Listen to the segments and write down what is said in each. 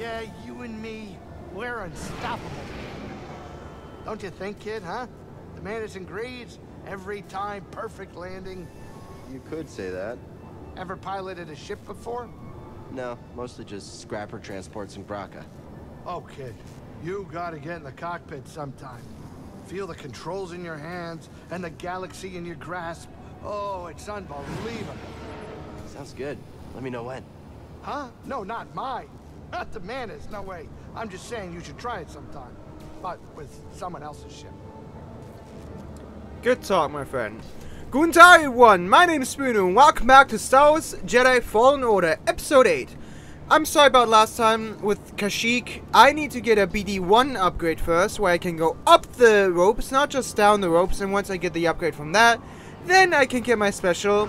Yeah, you and me, we're unstoppable. Don't you think, kid, huh? The Mantis Greez, every time perfect landing. You could say that. Ever piloted a ship before? No, mostly just scrapper transports in Bracca. Oh, kid, you gotta get in the cockpit sometime. Feel the controls in your hands and the galaxy in your grasp. Oh, it's unbelievable. Sounds good. Let me know when. Huh? No, not mine. Not the Mantis, no way. I'm just saying you should try it sometime. But with someone else's ship. Good talk, my friend. Guten Tag, everyone. My name is Spooner, and welcome back to Star Wars Jedi Fallen Order, Episode 8. I'm sorry about last time with Kashyyyk. I need to get a BD-1 upgrade first, where I can go up the ropes, not just down the ropes, and once I get the upgrade from that, then I can get my special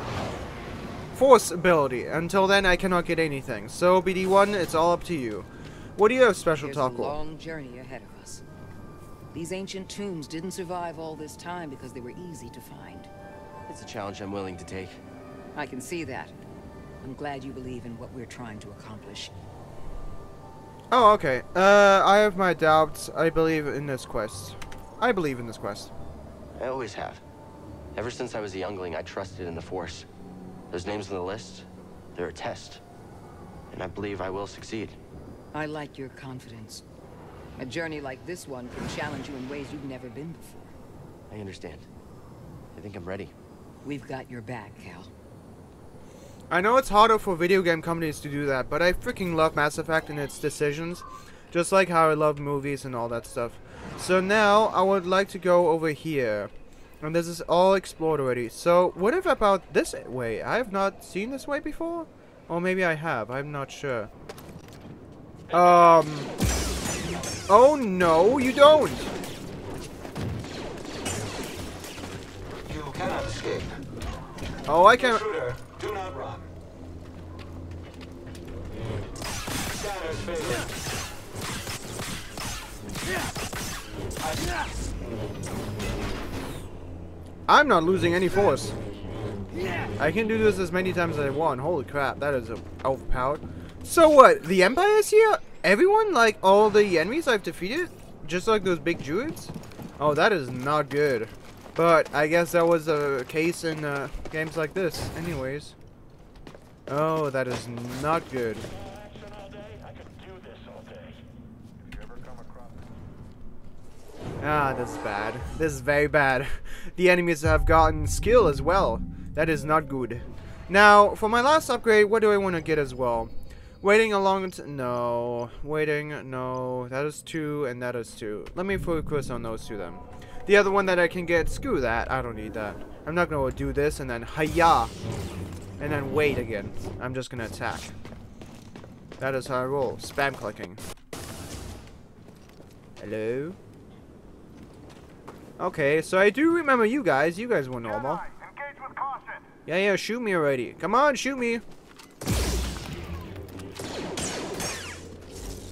force ability. Until then, I cannot get anything. So, BD-1, it's all up to you. What do you have special There's talk a long journey ahead of us. These ancient tombs didn't survive all this time because they were easy to find. It's a challenge I'm willing to take. I can see that. I'm glad you believe in what we're trying to accomplish. Oh, okay. Uh, I have my doubts. I believe in this quest. I believe in this quest. I always have. Ever since I was a youngling, I trusted in the Force. Those names on the list, they're a test. And I believe I will succeed. I like your confidence. A journey like this one can challenge you in ways you've never been before. I understand. I think I'm ready. We've got your back, Cal. I know it's harder for video game companies to do that, but I freaking love Mass Effect and its decisions. Just like how I love movies and all that stuff. So now, I would like to go over here. And this is all explored already. So, what if about this way? I have not seen this way before? Or maybe I have, I'm not sure. Um... Oh no, you don't! You cannot escape. Oh, I can... Intruder, do not run. Scanners failing. I'm not losing any force. I can do this as many times as I want. Holy crap, that is overpowered. So what? The Empire is here? Everyone? Like all the enemies I've defeated? Just like those big druids? Oh, that is not good. But I guess that was a case in uh, games like this. Anyways. Oh, that is not good. action all day, I could do this all day. If you ever come across Ah, this is bad. This is very bad. The enemies have gotten skill as well. That is not good. Now, for my last upgrade, what do I want to get as well? Waiting along t no. Waiting, no. That is two, and that is two. Let me focus on those two then. The other one that I can get, screw that. I don't need that. I'm not going to do this and then hiya. And then wait again. I'm just going to attack. That is how I roll. Spam clicking. Hello? Okay, so I do remember you guys. You guys were normal. Engage with caution. Yeah, yeah, shoot me already. Come on, shoot me.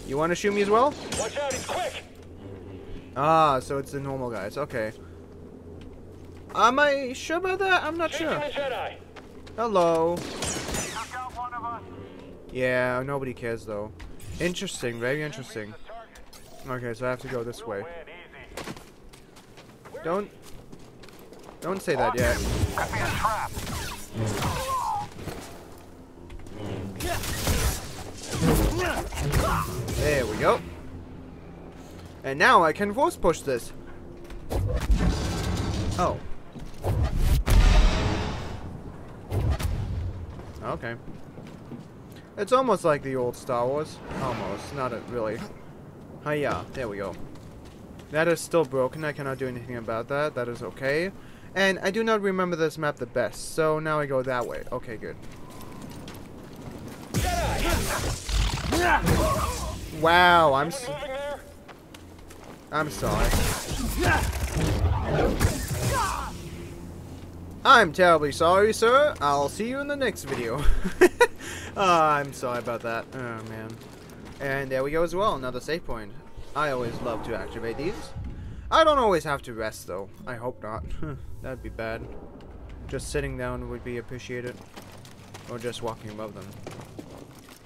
You want to shoot me as well? Watch out, he's quick. Ah, so it's the normal guys. Okay. Am I sure about that? I'm not Chasing sure. Hello. Took out one of us. Yeah, nobody cares though. Interesting, very interesting. Okay, so I have to go this way. Don't... Don't say that yet. There we go. And now I can force push this. Oh. Okay. It's almost like the old Star Wars. Almost. Not really. Hiya. There we go. That is still broken. I cannot do anything about that. That is okay. And I do not remember this map the best. So now I go that way. Okay, good. Wow, I'm I'm sorry. I'm terribly sorry, sir. I'll see you in the next video. oh, I'm sorry about that. Oh, man. And there we go as well, another save point. I always love to activate these. I don't always have to rest, though. I hope not. That'd be bad. Just sitting down would be appreciated. Or just walking above them.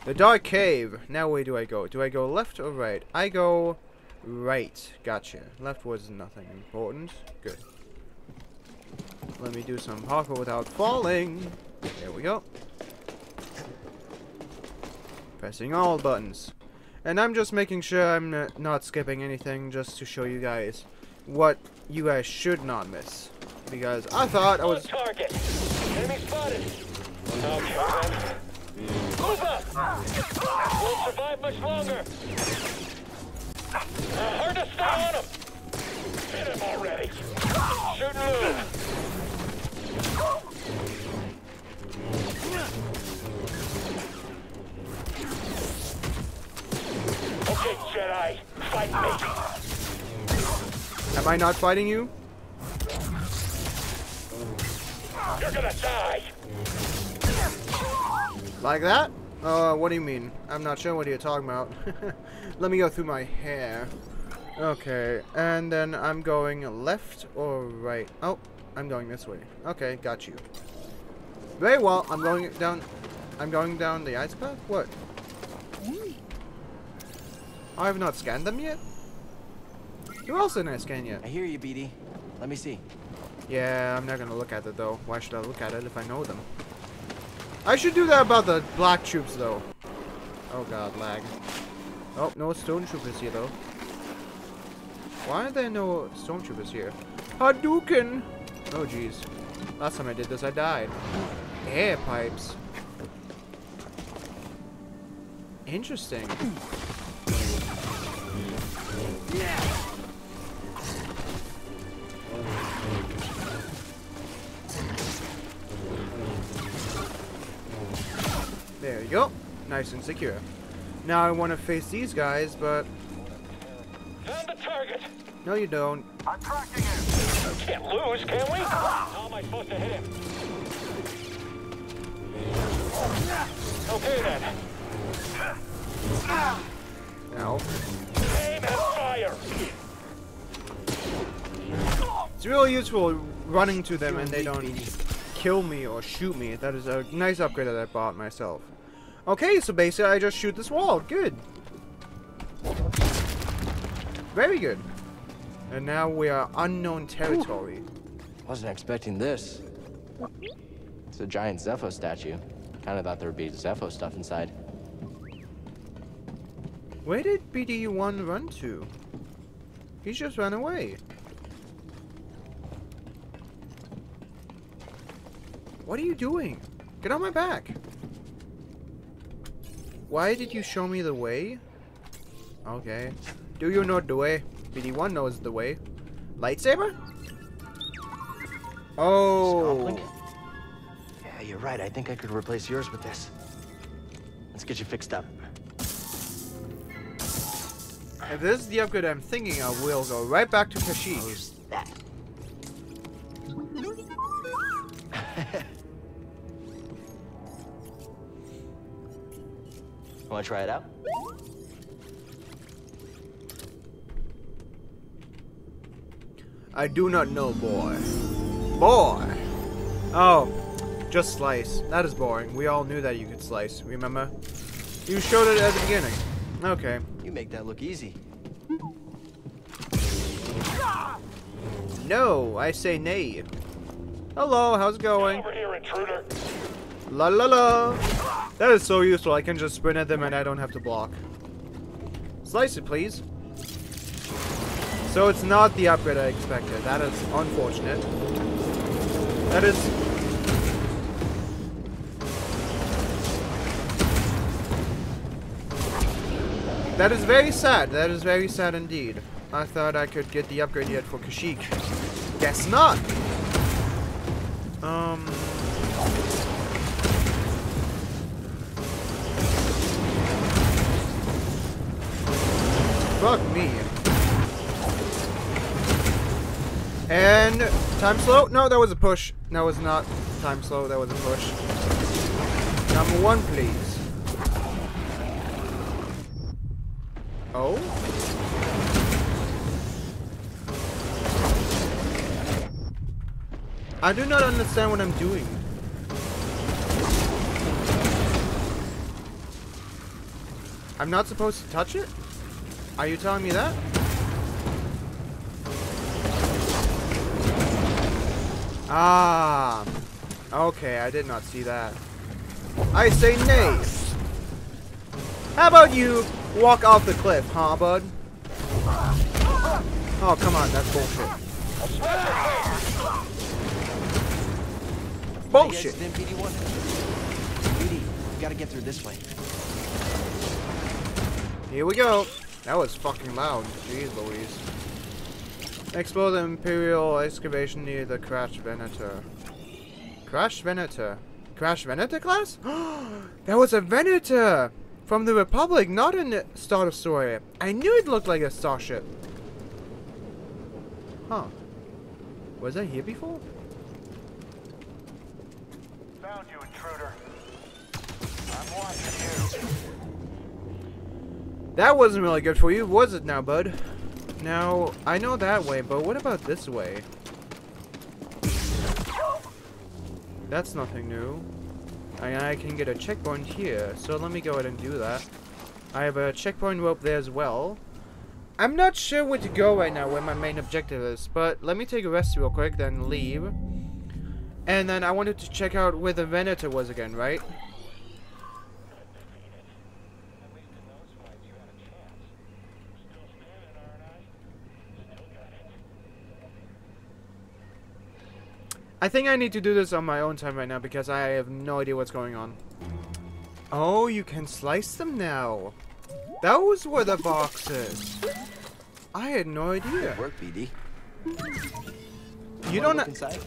The dark cave. Now where do I go? Do I go left or right? I go right. Gotcha. Left was nothing important. Good. Let me do some parkour without falling. There we go. Pressing all buttons. And I'm just making sure I'm not skipping anything just to show you guys what you guys should not miss. Because I thought I was... target. Enemy spotted. Okay! Won't survive much longer. Hard to stay on him. Hit him already. Shoot and move. Okay, Jedi. Fight me. Am I not fighting you? You're gonna die. Like that? Uh, what do you mean? I'm not sure what you're talking about. Let me go through my hair. Okay, and then I'm going left or right? Oh, I'm going this way. Okay, got you. Very well, I'm going down... I'm going down the ice path? What? I have not scanned them yet? Who else didn't I scan yet? I hear you, BD. Let me see. Yeah, I'm not gonna look at it though. Why should I look at it if I know them? I should do that about the black troops though. Oh god, lag. Oh, no stormtroopers here though. Why are there no stormtroopers here? Hadouken! Oh jeez. Last time I did this, I died. Air pipes. Interesting. There you go. Nice and secure. Now I want to face these guys, but Found the target. no you don't. I'm tracking him. Can't lose, can we? Ah! How am I supposed to hit him? Okay then. Ow. Fire. It's really useful running to them and they don't kill me or shoot me. That is a nice upgrade that I bought myself. Okay, so basically I just shoot this wall. Good. Very good. And now we are unknown territory. Wasn't expecting this. It's a giant Zeffo statue. Kinda thought there would be Zeffo stuff inside. Where did BD1 run to? He just ran away. What are you doing? Get on my back. Why did you show me the way? Okay. Do you know the way? BD1 knows the way. Lightsaber? Oh. Yeah, you're right. I think I could replace yours with this. Let's get you fixed up. If this is the upgrade I'm thinking of, we'll go right back to Kashyyyk. How's that? Want to try it out? I do not know, boy. Boy! Oh, just slice. That is boring. We all knew that you could slice, remember? You showed it at the beginning. Okay. You make that look easy. No, I say nay. Hello, how's it going? Over here, intruder. La la la! That is so useful, I can just sprint at them and I don't have to block. Slice it, please. So it's not the upgrade I expected. That is unfortunate. That is... That is very sad. That is very sad indeed. I thought I could get the upgrade yet for Kashyyyk. Guess not! Um... Fuck me. And time slow? No, that was a push. That was not time slow. That was a push. Number one, please. Oh? I do not understand what I'm doing. I'm not supposed to touch it? Are you telling me that? Ah. Okay, I did not see that. I say nay. How about you walk off the cliff, huh, bud? Oh, come on, that's bullshit. Bullshit. Hey, guys, it's BD1. BD, we gotta get through this way. Here we go. That was fucking loud. Jeez Louise. Explore the Imperial excavation near the Crash Venator. Crash Venator. Crash Venator class? that was a Venator! From the Republic, not a Star Destroyer. I knew it looked like a starship. Huh. Was I here before? Found you, intruder. I'm watching you. That wasn't really good for you, was it now, bud? Now, I know that way, but what about this way? That's nothing new. And I can get a checkpoint here, so let me go ahead and do that. I have a checkpoint rope there as well. I'm not sure where to go right now, where my main objective is, but let me take a rest real quick, then leave. And then I wanted to check out where the Venator was again, right? I think I need to do this on my own time right now because I have no idea what's going on. Oh, you can slice them now. That was where the box is. I had no idea. Good work, BD. You don't. inside?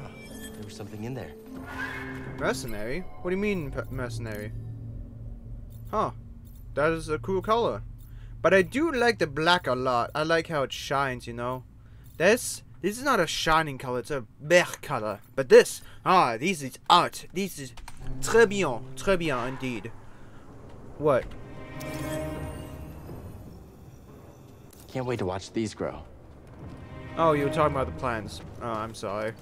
Huh, there was something in there. Mercenary? What do you mean, mercenary? Huh. That is a cool color. But I do like the black a lot. I like how it shines, you know. This, this is not a shining color. It's a black color. But this, ah, this is art. This is très bien. Très bien indeed. What? Can't wait to watch these grow. Oh, you were talking about the plans. Oh, I'm sorry.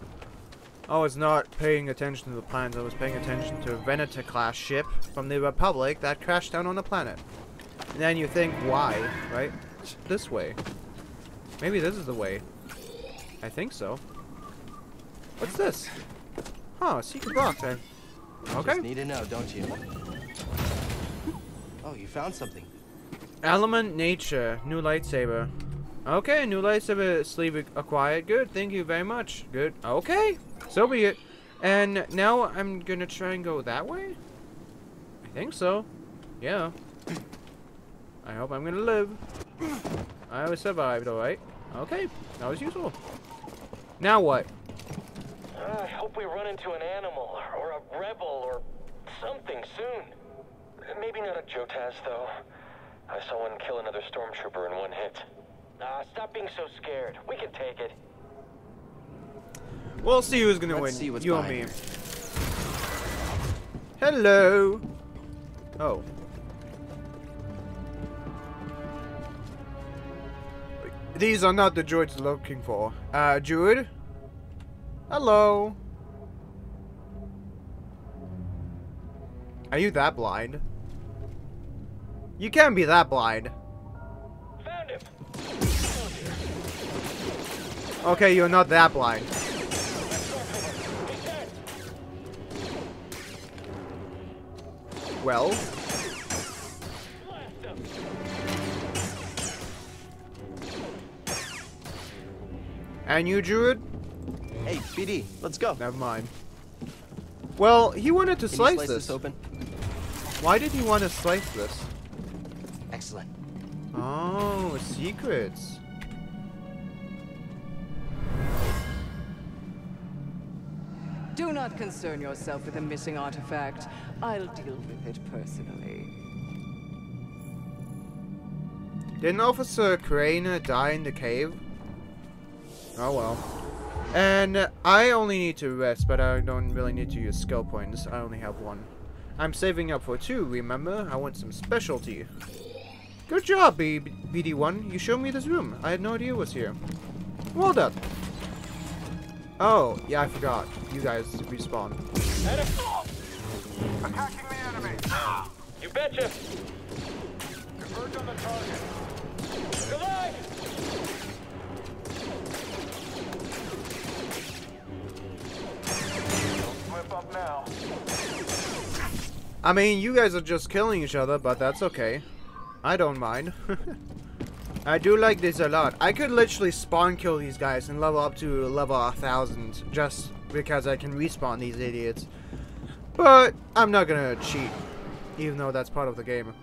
I was not paying attention to the plans. I was paying attention to a Venator class ship from the Republic that crashed down on the planet. And then you think, why, right? This way. Maybe this is the way. I think so. What's this? Huh, a secret box. I... Okay. Just need to know, don't you? Oh, you found something. Element Nature. New lightsaber. Okay, new lightsaber sleeve acquired. Good, thank you very much. Good. Okay, so be it. And now I'm gonna try and go that way? I think so. Yeah. I hope I'm gonna live. I survived, alright. Okay, that was useful. Now what? Uh, I hope we run into an animal or a rebel or something soon. Maybe not a Jotaz, though. I saw one kill another stormtrooper in one hit. Ah, stop being so scared. We can take it. We'll see who's gonna Let's win. see what's you or me. behind Hello. Oh. These are not the droids looking for. Uh, Druid? Hello. Are you that blind? You can't be that blind. Found him. Okay, you're not that blind. Well, and you, Druid? Hey, BD, let's go. Never mind. Well, he wanted to Can slice, you slice this. this open? Why did he want to slice this? Excellent. Oh, secrets. Do not concern yourself with a missing artifact. I'll deal with it personally. Didn't Officer Crane uh, die in the cave? Oh well. And I only need to rest, but I don't really need to use skill points. I only have one. I'm saving up for two, remember? I want some specialty. Good job, B BD1. You showed me this room. I had no idea it was here. Well done. Oh, yeah, I forgot. You guys respawn. Attacking the enemy. You betcha. Converge on the target. Good I mean, you guys are just killing each other, but that's okay. I don't mind. I do like this a lot. I could literally spawn kill these guys and level up to level 1000 just because I can respawn these idiots. But I'm not gonna cheat, even though that's part of the game.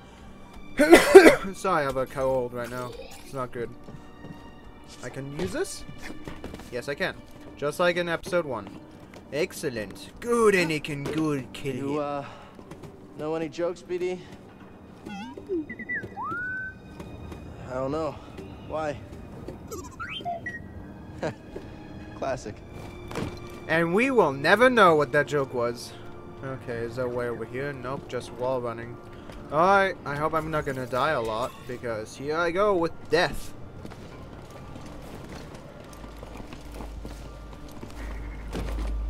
Sorry, I have a cold right now. It's not good. I can use this? Yes, I can. Just like in episode 1. Excellent. Good, Anakin. Good, kill You, uh, know any jokes, BD? I don't know. Why? Classic. And we will never know what that joke was. Okay, is there a way over here? Nope, just wall running. Alright, I hope I'm not gonna die a lot, because here I go with death.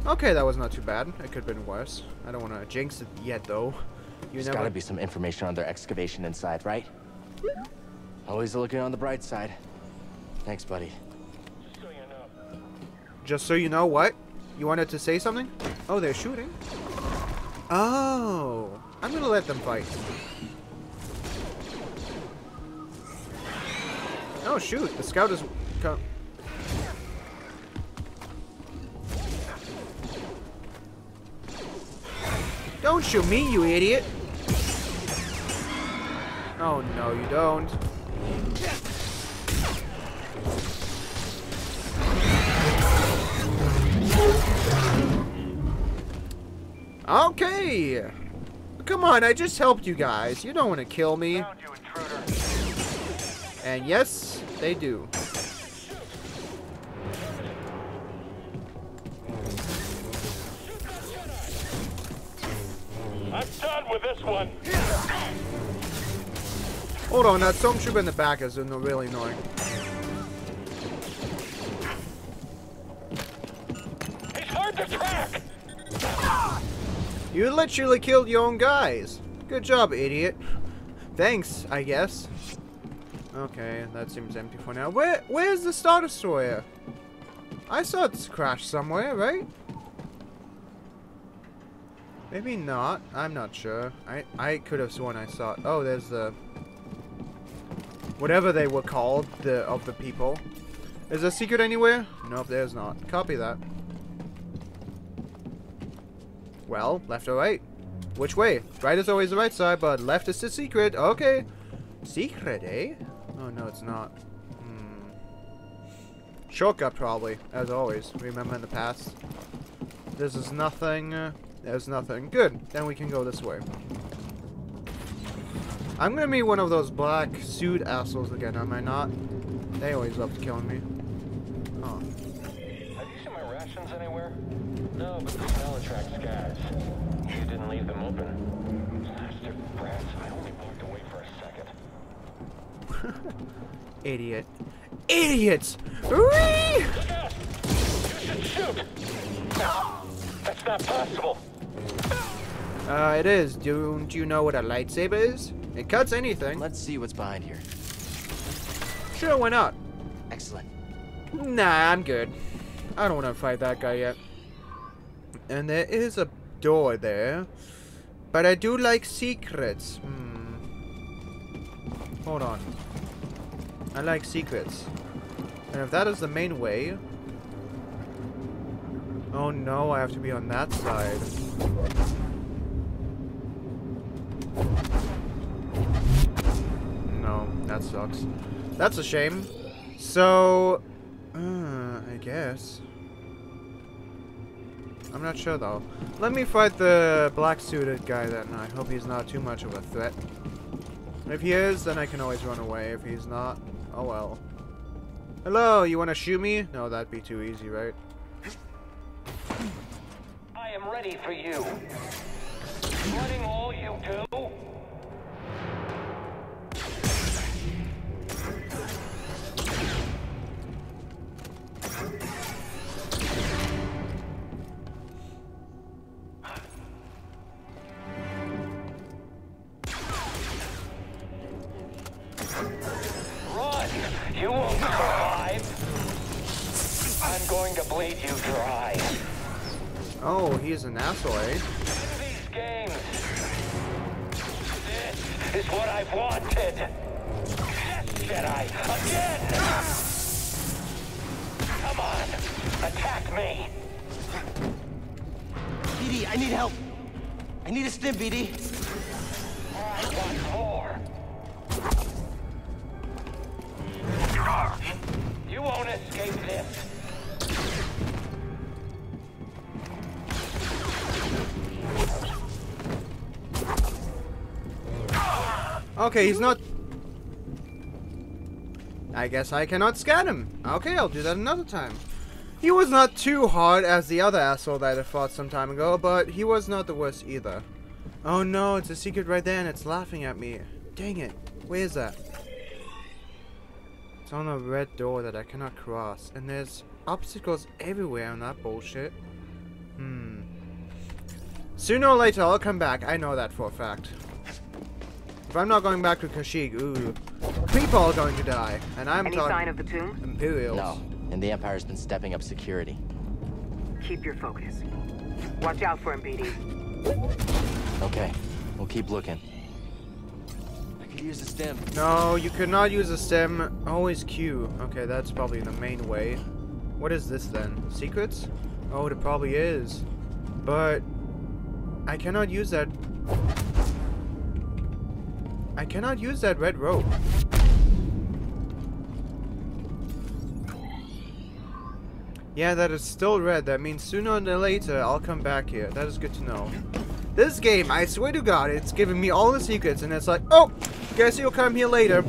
Okay, that was not too bad. It could have been worse. I don't want to jinx it yet, though. You There's never... gotta be some information on their excavation inside, right? Always looking on the bright side. Thanks, buddy. Just so you know. Just so you know what? You wanted to say something? Oh, they're shooting. Oh, I'm gonna let them fight. Oh shoot, the scout is. Co don't shoot me, you idiot! Oh no, you don't. Okay! Come on, I just helped you guys. You don't want to kill me. Found you, intruder. And yes, they do. This one. Hold on, that stormtrooper in the back is really annoying. He's hard to track. You literally killed your own guys. Good job, idiot. Thanks, I guess. Okay, that seems empty for now. Where, where's the Star Destroyer? I saw it crash somewhere, right? Maybe not. I'm not sure. I I could have sworn I saw. Oh, there's the whatever they were called, the of the people. Is there a secret anywhere? Nope, there's not. Copy that. Well, left or right? Which way? Right is always the right side, but left is the secret. Okay. Secret, eh? Oh, no, it's not. Hmm. Shortcut, probably, as always. Remember in the past. This is nothing. Uh, there's nothing. Good. Then we can go this way. I'm gonna meet one of those black suit assholes again, am I not? They always love killing me. Oh. Have you seen my rations anywhere? No, but the smell attracts gas. You didn't leave them open. Master brats, I only walked away for a second. Idiot. Idiots! Whee! Look out! You should shoot! That's not possible. Uh, it is. Don't you know what a lightsaber is? It cuts anything. Let's see what's behind here. Sure, why not? Excellent. Nah, I'm good. I don't want to fight that guy yet. And there is a door there. But I do like secrets. Hmm. Hold on. I like secrets. And if that is the main way... Oh no, I have to be on that side. No, that sucks. That's a shame. So, uh, I guess. I'm not sure though. Let me fight the black suited guy then. I hope he's not too much of a threat. If he is, then I can always run away. If he's not, oh well. Hello, you want to shoot me? No, that'd be too easy, right? Ready for you. Running attack me. BD, I need help. I need a stim, BD. I want more. You won't escape this. Okay, he's not... I guess I cannot scan him. Okay, I'll do that another time. He was not too hard as the other asshole that I fought some time ago, but he was not the worst either. Oh no, it's a secret right there and it's laughing at me. Dang it. Where is that? It's on a red door that I cannot cross, and there's obstacles everywhere on that bullshit. Hmm. Sooner or later, I'll come back. I know that for a fact. If I'm not going back to Kashyyyk, ooh, people are going to die, and I'm Any talking sign of the tomb? Imperials. No, and the Empire's been stepping up security. Keep your focus. Watch out for him, BD. Okay, we'll keep looking. I could use a stem. No, you could not use a stem. Always Q. Okay, that's probably the main way. What is this then? Secrets? Oh, it probably is. But I cannot use that. I cannot use that red rope. Yeah, that is still red. That means sooner or later I'll come back here. That is good to know. This game, I swear to God, it's giving me all the secrets, and it's like, oh, guess you'll come here later.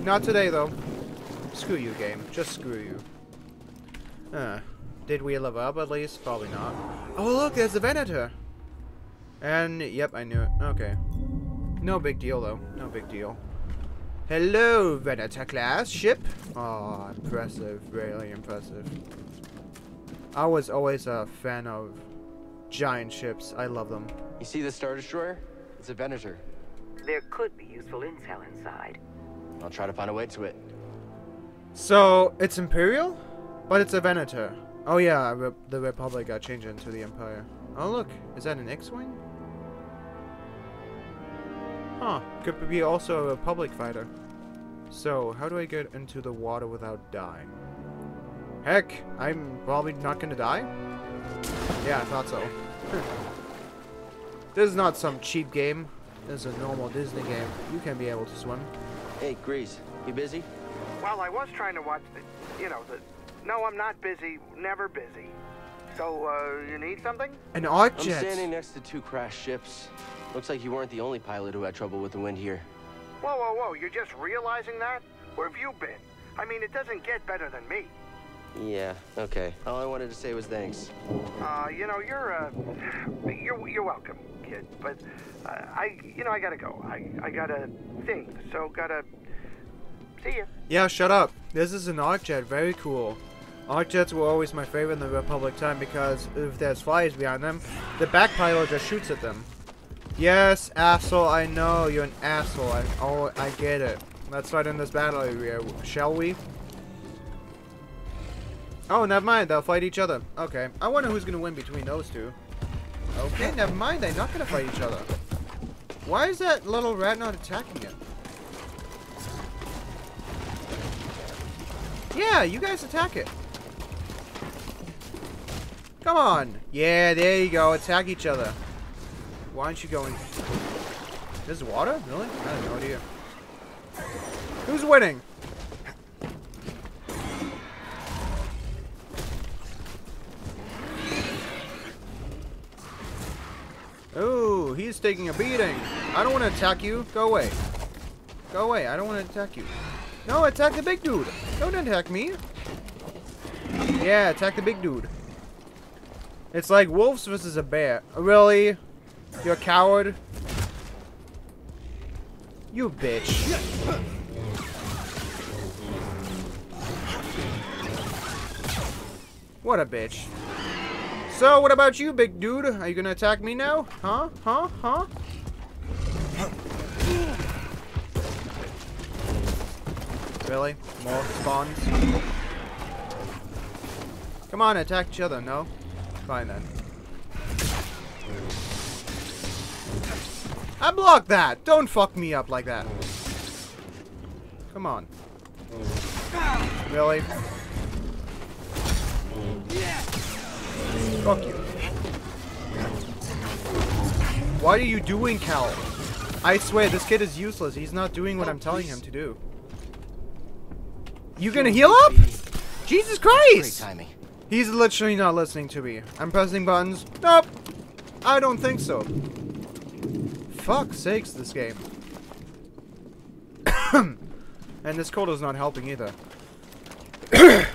Not today, though. Screw you, game. Just screw you. Uh, did we level up at least? Probably not. Oh, look, there's the Venator. And, yep, I knew it. Okay. No big deal, though. No big deal. Hello, Venator class ship. Oh, impressive. Really impressive. I was always a fan of giant ships. I love them. You see the Star Destroyer? It's a Venator. There could be useful intel inside. I'll try to find a way to it. So, it's Imperial? But it's a Venator. Oh yeah, Re the Republic got changed into the Empire. Oh look, is that an X-Wing? Huh, could be also a Republic fighter. So, how do I get into the water without dying? Heck, I'm probably not gonna die? Yeah, I thought so. this is not some cheap game. This is a normal Disney game. You can be able to swim. Hey, Greez, you busy? Well, I was trying to watch the, you know, the. No, I'm not busy. Never busy. So, uh, you need something? An arc I'm jet. standing next to two crashed ships. Looks like you weren't the only pilot who had trouble with the wind here. Whoa, whoa, whoa! You're just realizing that? Where have you been? I mean, it doesn't get better than me. Yeah, okay. All I wanted to say was thanks. Uh, you know, you're, uh, you're, you're welcome, kid. But, uh, I, you know, I gotta go. I, I got a thing, so gotta see ya. Yeah, shut up. This is an arc jet. Very cool. Arc jets were always my favorite in the Republic time because if there's flies behind them, the back pilot just shoots at them. Yes, asshole. I know you're an asshole. I, oh, I get it. Let's start in this battle area, shall we? Oh, never mind. They'll fight each other. Okay. I wonder who's gonna win between those two. Okay, never mind. They're not gonna fight each other. Why is that little rat not attacking it? Yeah, you guys attack it. Come on. Yeah, there you go. Attack each other. Why aren't you going? This is water? Really? I have no idea. Who's winning? He's taking a beating. I don't want to attack you. Go away. Go away. I don't want to attack you. No, attack the big dude. Don't attack me. Yeah, attack the big dude. It's like wolves versus a bear. Really? You're a coward? You bitch. What a bitch. So, what about you, big dude? Are you gonna attack me now? Huh? Huh? Huh? Really? More spawns? Come on, attack each other, no? Fine then. I blocked that! Don't fuck me up like that. Come on. Really? Fuck you. What are you doing, Cal? I swear, this kid is useless. He's not doing what I'm telling him to do. You gonna heal up? Jesus Christ! timing. He's literally not listening to me. I'm pressing buttons. Nope. I don't think so. Fuck sakes, this game. and this cold is not helping either.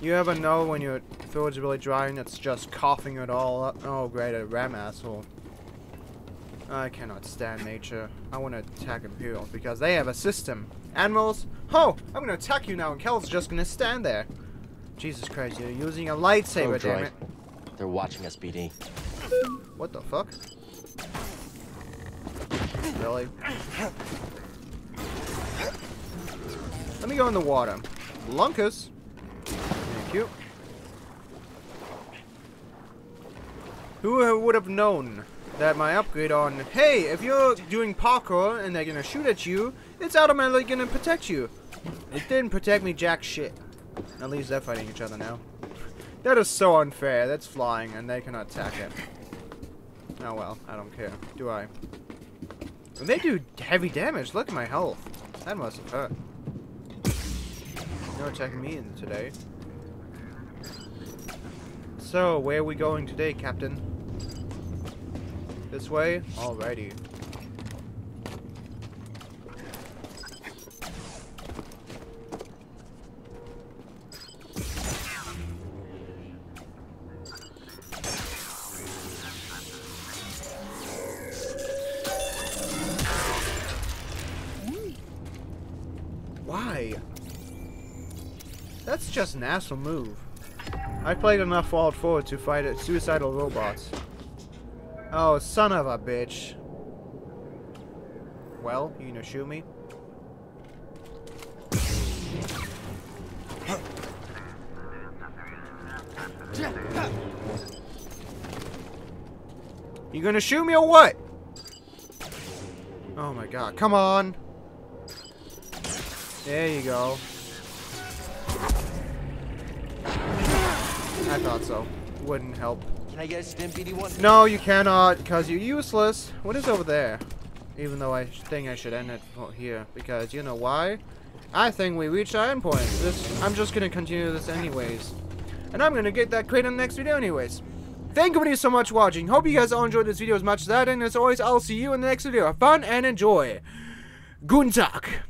you ever know when your throat's really dry and it's just coughing it all up? Oh, great, a ram asshole. I cannot stand nature. I want to attack Imperials because they have a system. Animals? Oh, I'm gonna attack you now and Kel's just gonna stand there. Jesus Christ, you're using a lightsaber, Oh, damn it. They're watching us, BD. What the fuck? Really? Let me go in the water. Lunkus. Thank you. Who would have known that my upgrade on, hey, if you're doing parkour and they're gonna shoot at you, it's automatically gonna protect you. It didn't protect me jack shit. At least they're fighting each other now. That is so unfair. That's flying and they cannot attack it. Oh well, I don't care. Do I? And they do heavy damage. Look at my health. That must have hurt. No attacking me today. So, where are we going today, Captain? This way? Alrighty. Why? That's just an asshole move. I played enough Fallout 4 to fight it suicidal robots. Oh, son of a bitch. Well, you gonna shoot me? You gonna shoot me or what? Oh my god, come on! There you go. I thought so. Wouldn't help. Can I get a stim, BD1? No, you cannot, because you're useless. What is over there? Even though I think I should end it here, because you know why? I think we reached our end point. This, I'm just gonna continue this anyways. And I'm gonna get that crate in the next video anyways. Thank you so much for watching. Hope you guys all enjoyed this video as much as that, and as always, I'll see you in the next video. Have fun and enjoy. Guten Tag.